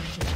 Thank you.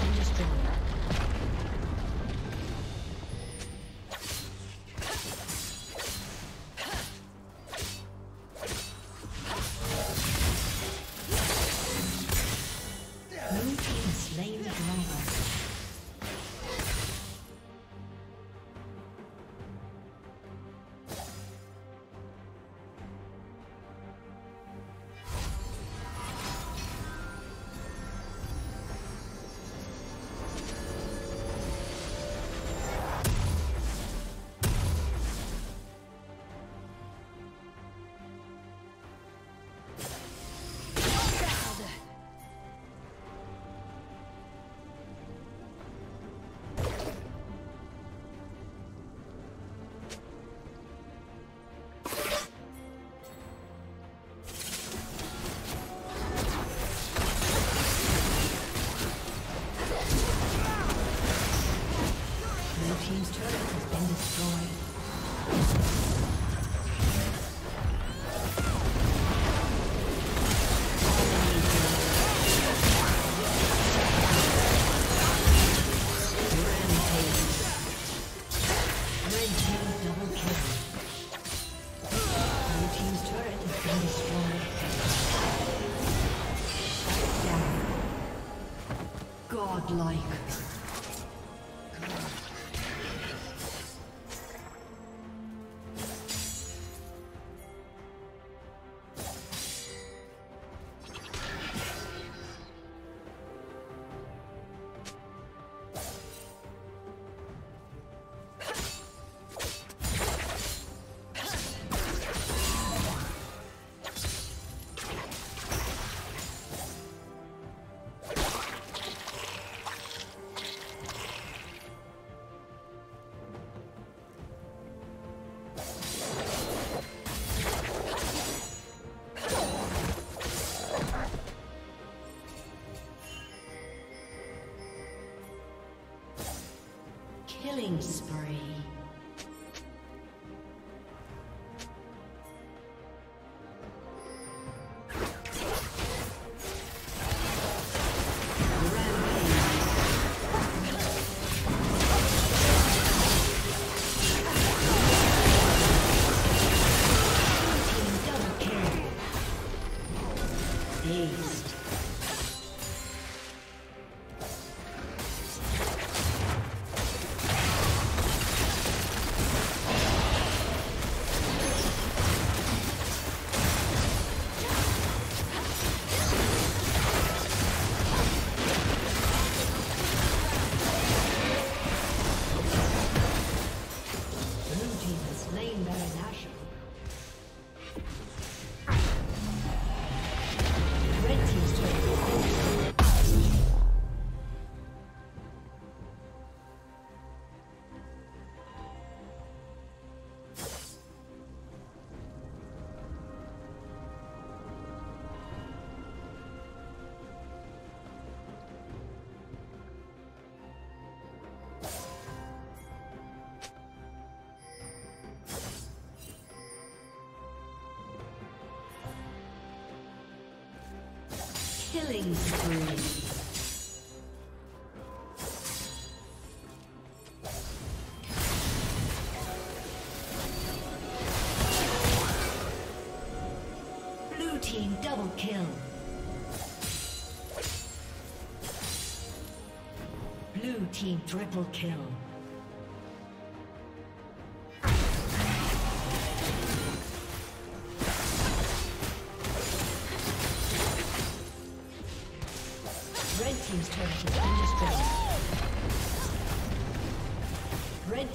Godlike. Killing spree. Killing spree. Blue team double kill. Blue team triple kill.